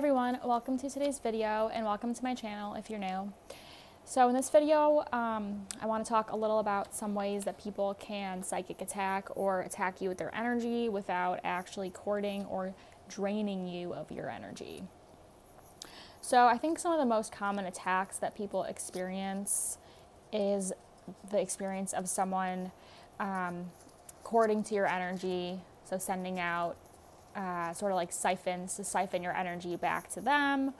everyone, welcome to today's video and welcome to my channel if you're new. So in this video, um, I want to talk a little about some ways that people can psychic attack or attack you with their energy without actually cording or draining you of your energy. So I think some of the most common attacks that people experience is the experience of someone um, cording to your energy, so sending out uh, sort of like siphons to siphon your energy back to them.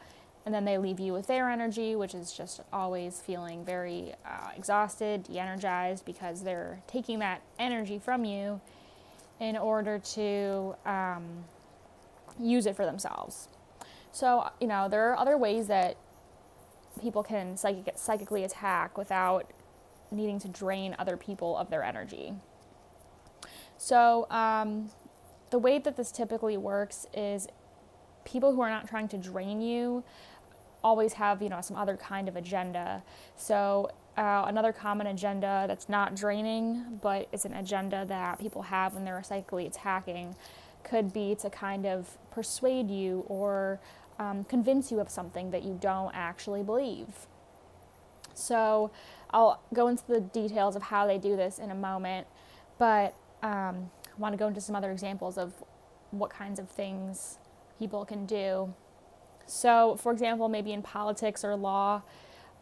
And then they leave you with their energy, which is just always feeling very uh, exhausted, de energized, because they're taking that energy from you in order to um, use it for themselves. So, you know, there are other ways that people can psychic- psychically attack without needing to drain other people of their energy. So, um, the way that this typically works is people who are not trying to drain you always have you know some other kind of agenda. So uh, another common agenda that's not draining but it's an agenda that people have when they're psychically attacking could be to kind of persuade you or um, convince you of something that you don't actually believe. So i'll go into the details of how they do this in a moment but um, want to go into some other examples of what kinds of things people can do. So, for example, maybe in politics or law,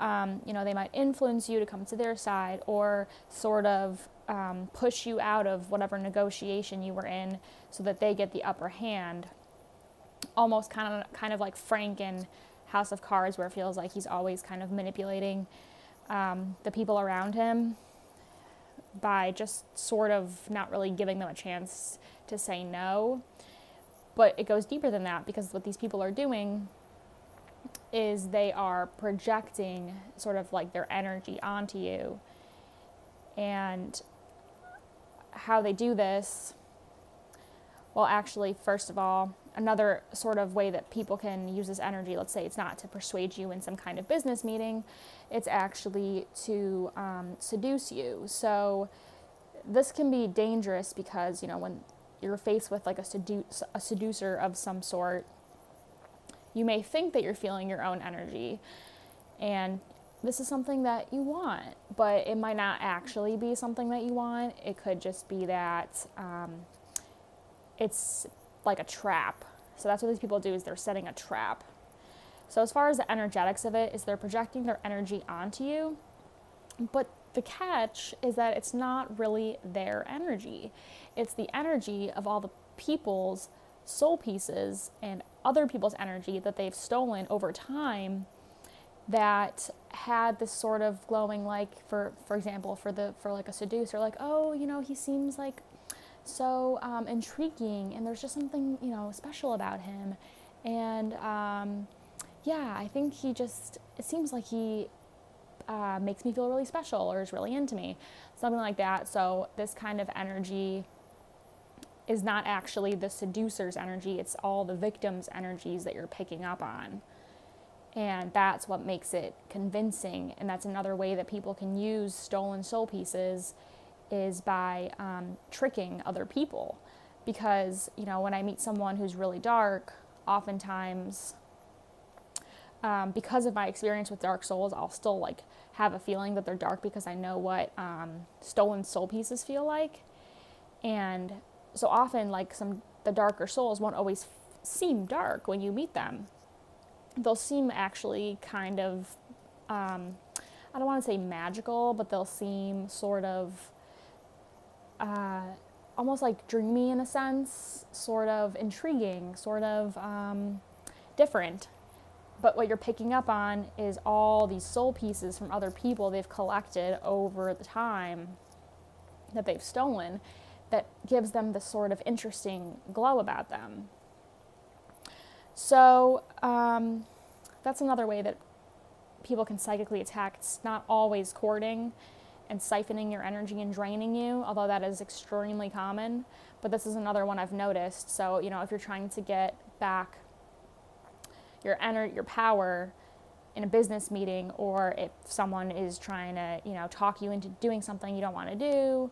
um, you know, they might influence you to come to their side or sort of um, push you out of whatever negotiation you were in so that they get the upper hand. Almost kind of, kind of like Frank in House of Cards, where it feels like he's always kind of manipulating um, the people around him by just sort of not really giving them a chance to say no. But it goes deeper than that because what these people are doing is they are projecting sort of like their energy onto you. And how they do this, well, actually, first of all, another sort of way that people can use this energy, let's say it's not to persuade you in some kind of business meeting, it's actually to um, seduce you. So this can be dangerous because, you know, when you're faced with like a, sedu- a seducer of some sort, you may think that you're feeling your own energy and this is something that you want, but it might not actually be something that you want. It could just be that um, it's like a trap. So that's what these people do is they're setting a trap. So as far as the energetics of it is they're projecting their energy onto you. But the catch is that it's not really their energy. It's the energy of all the people's soul pieces and other people's energy that they've stolen over time that had this sort of glowing like for for example for the for like a seducer like oh you know he seems like so um, intriguing and there's just something you know special about him. And um, yeah i think he just it seems like he uh, makes me feel really special or is really into me something like that. So this kind of energy is not actually the seducer's energy it's all the victim's energies that you're picking up on. And that's what makes it convincing and that's another way that people can use stolen soul pieces is by um, tricking other people. Because, you know, when I meet someone who's really dark, oftentimes, um, because of my experience with dark souls, I'll still like have a feeling that they're dark because I know what um, stolen soul pieces feel like. And so often, like some the darker souls won't always f- seem dark when you meet them. They'll seem actually kind of, um, I don't want to say magical, but they'll seem sort of uh, almost like dreamy in a sense, sort of intriguing, sort of um, different. But what you're picking up on is all these soul pieces from other people they've collected over the time that they've stolen that gives them this sort of interesting glow about them. So um, that's another way that people can psychically attack. It's not always cording and siphoning your energy and draining you, although that is extremely common. But this is another one I've noticed. So, you know, if you're trying to get back your energy, your power in a business meeting, or if someone is trying to, you know, talk you into doing something you don't want to do,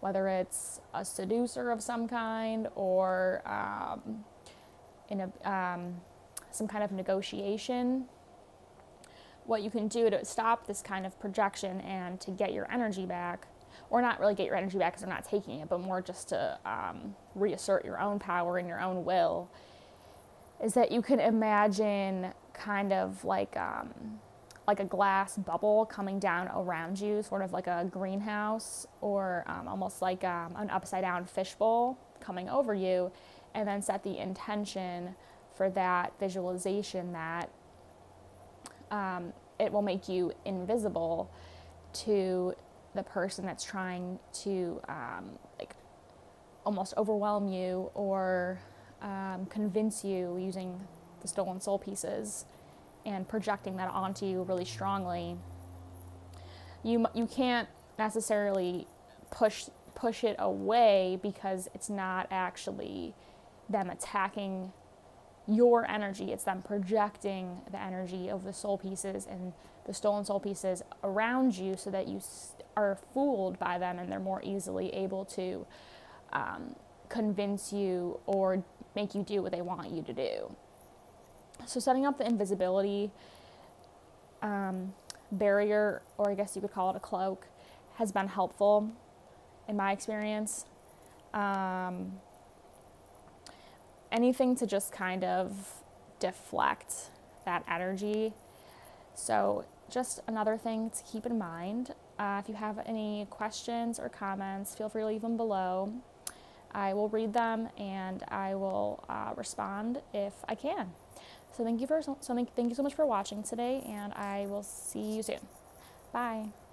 whether it's a seducer of some kind or um, in a um, some kind of negotiation, what you can do to stop this kind of projection and to get your energy back, or not really get your energy back because they're not taking it, but more just to um, reassert your own power and your own will, is that you can imagine kind of like um, like a glass bubble coming down around you, sort of like a greenhouse, or um, almost like um, an upside down fishbowl coming over you, and then set the intention for that visualization that um, it will make you invisible to the person that's trying to um, like almost overwhelm you or um, convince you using the stolen soul pieces and projecting that onto you really strongly. You you can't necessarily push push it away because it's not actually them attacking your energy. It's them projecting the energy of the soul pieces and the stolen soul pieces around you so that you are fooled by them and they're more easily able to um, convince you or make you do what they want you to do. So, setting up the invisibility um, barrier, or I guess you could call it a cloak, has been helpful in my experience. Um, anything to just kind of deflect that energy. So, just another thing to keep in mind. Uh, if you have any questions or comments, feel free to leave them below. I will read them and I will uh, respond if I can. So thank you for so thank, thank you so much for watching today, and I will see you soon. Bye.